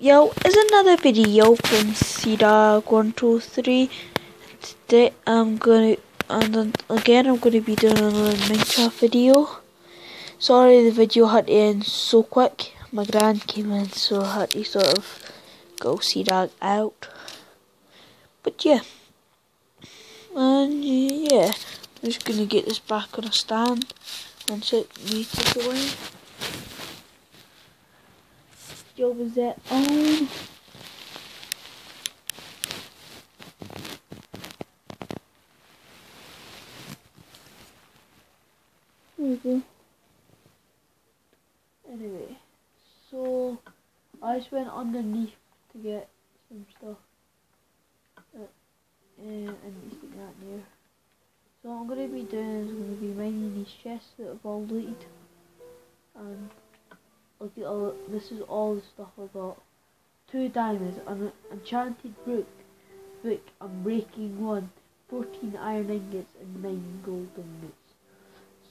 yo, is another video from CDog123. Today I'm gonna, and then again I'm gonna be doing another Minecraft video. Sorry the video had to end so quick. My grand came in, so I had to sort of go that out. But yeah, and yeah, I'm just gonna get this back on a stand and set me to going. Yo, was that on? There we go. Anyway, so I just went underneath to get some stuff. Uh, and I need to get that near. So what I'm going to be doing is going to be mining these chests that I've all looted. Look at this is all the stuff I got. Two diamonds, an enchanted book, book, unbreaking one, 14 iron ingots and 9 gold ingots.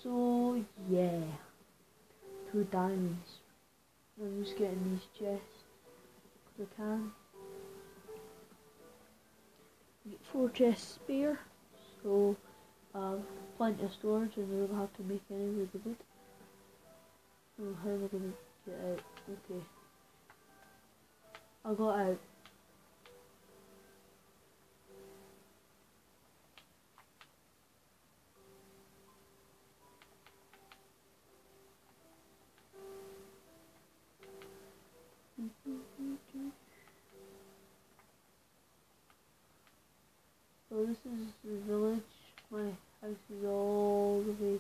So yeah, two diamonds. I'm just getting these chests because I can. Get four chests spare, so I have plenty of storage and I don't have to make any with the wood. Oh, how I gonna get out? Okay. I got out. So this is the village. My house is all the way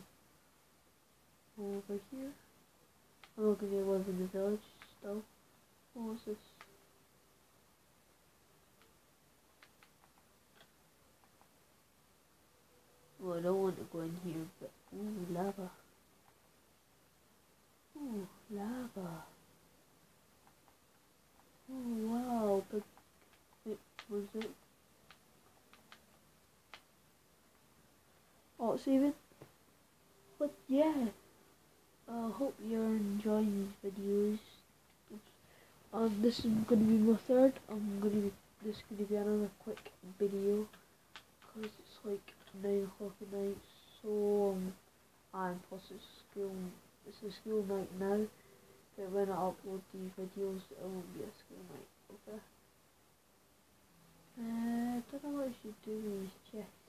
over here. I'm not gonna live in the village still. What was this? Well, I don't want to go in here, but ooh, lava. Ooh, lava. Oh wow, but it was it Oh, it's Steven. But yeah, uh, hope you're enjoying these videos. Um, this is gonna be my third. I'm gonna be this is gonna be another quick video because it's like nine o'clock at night. So um, and plus it's school. It's a school night now. But when I upload these videos, it won't be a school night. Okay. Uh, I don't know what I should do with these chests.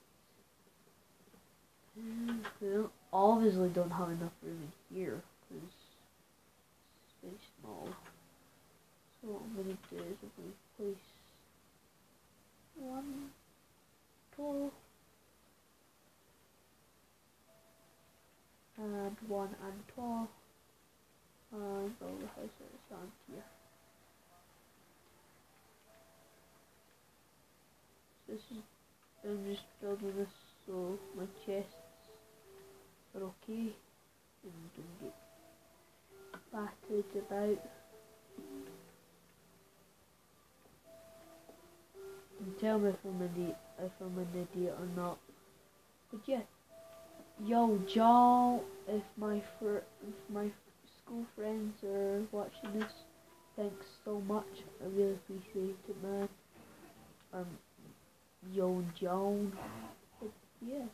We obviously don't have enough room in here because it's very small. So what I'm going to do is I'm going to place one tall and one and tall and all the houses around here. This is I'm just building this so my chests okay and don't get battered about. And tell me if I'm an idiot, if I'm an idiot or not. But yeah, yo, Joe, if my fr if my school friends are watching this, thanks so much. I really appreciate it, man. Um, yo, Joan yeah.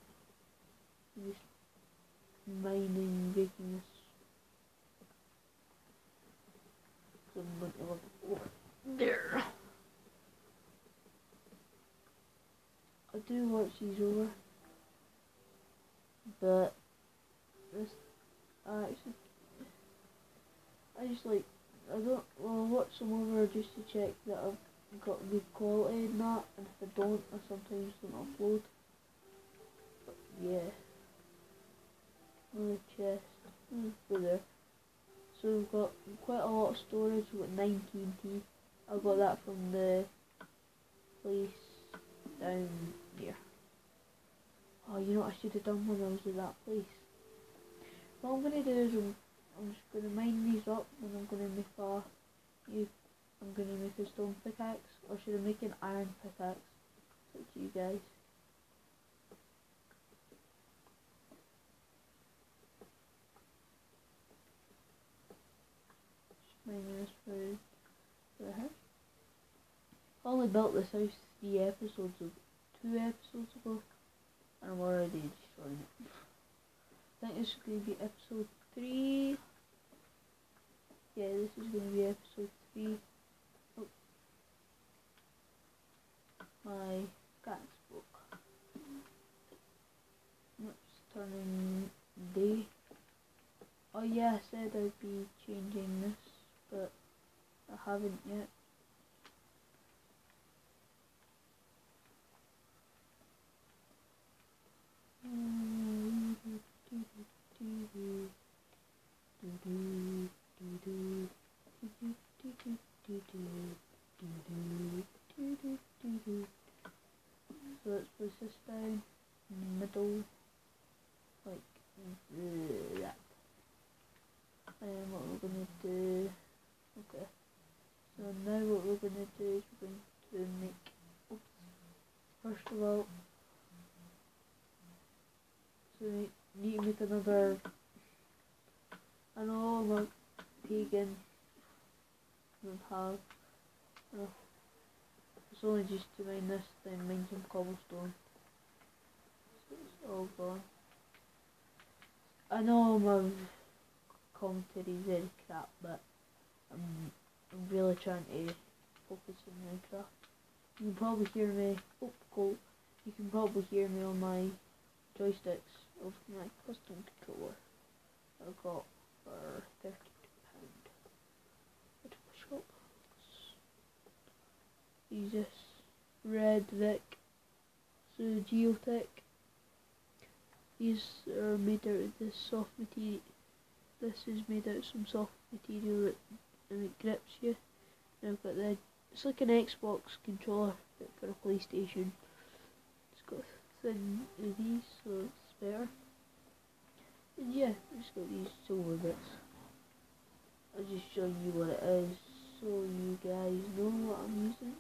Mining over there. I do watch these over, but this I actually I just like I don't well I watch some over just to check that I've got good quality and that, and if I don't, I sometimes don't upload But yeah. On the chest. Mm, there. So we've got quite a lot of storage, we've got 19 teeth. I got that from the place down here. Oh, you know what I should have done when I was at that place? What I'm going to do is I'm, I'm just going to mine these up and I'm going to make a, you, I'm going to make a stone pickaxe or should I make an iron pickaxe? It's up to you guys. Minus for the head. only built this house three episodes ago, two episodes ago, and I'm already destroying it. I think this is to be episode three. Yeah, this is going to be episode three. Oh. My cat's book. It's turning day. Oh yeah, I said I'd be changing this, but I haven't yet. So let's place this in the middle, like that. And what we're gonna do, okay. So now what we're gonna do is we're going to make, oops, first of all, so we need to make another, I know I'm a pagan, have enough it's only just to mine this, then mine some cobblestone. So it's all gone. I know my commentary is very crap, but I'm, really trying to focus on Minecraft. You can probably hear me, oh cool, you can probably hear me on my joysticks of my custom controller I got for £32 at the shop this red Vic, so Geotech. These are uh, made out of this soft material. This is made out of some soft material that and it grips you. And I've got the it's like an Xbox controller for a PlayStation. It's got thin of these, so it's better. And yeah, I've just got these silver bits. I'll just show you what it is so you guys know what I'm using.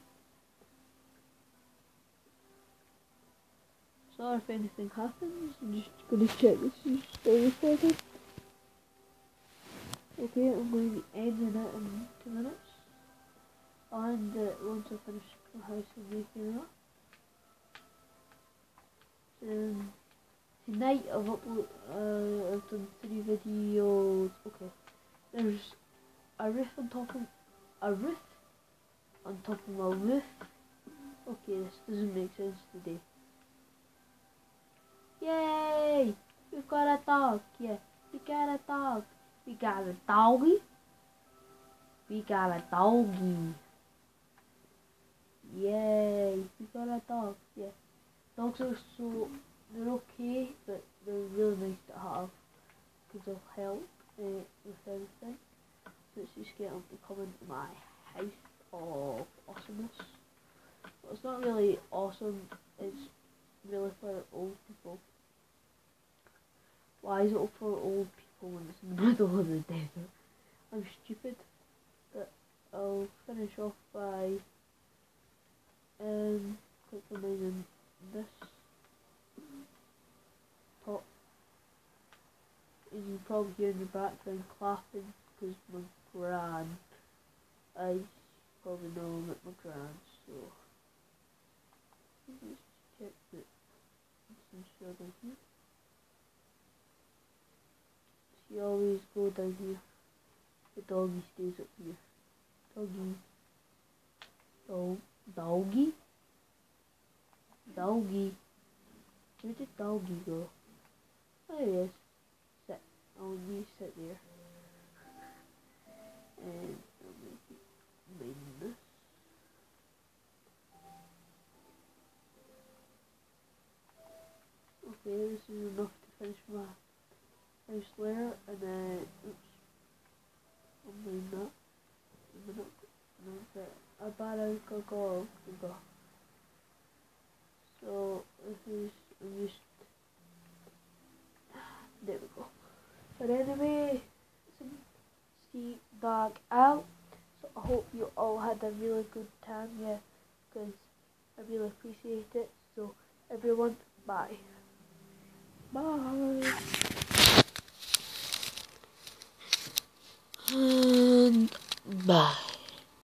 Sorry if anything happens, I'm just gonna check this is still recorded. Okay, I'm going to end it in two minutes. And uh, once I finish my house and making it um, tonight I've uploaded, uh, I've done three videos. Okay, there's a roof on top of a roof on top of my roof. Okay, this doesn't make sense today. Yay! We've got a dog. Yeah, we got a dog. We got a doggy. We got a doggy. Yay! We got a dog. Yeah. Dogs are so they're okay, but they're really nice to have because they'll help uh, with everything. Let's just get them to come into my house of awesomeness. Well, it's not really awesome. It's really for old people. Why is it for old people in the middle of the desert? I'm stupid. But I'll finish off by um compromising this top. And you probably hear in the background clapping because my gran, I probably know I'm at my gran, so let's check that it's insured here. You always go down here. The doggy stays up here. Doggy. Dog. Doggy? Doggy. Where did doggy go? There he is. Sit. Oh, you sit there. And I'll make this. Okay, this is enough to finish my I swear, and then, oops, I'm doing that, I'm not, not I a go, go. So, I'm just, there we go. But anyway, see back out. So I hope you all had a really good time, yeah, because I really appreciate it. So everyone, bye. Bye. And bye.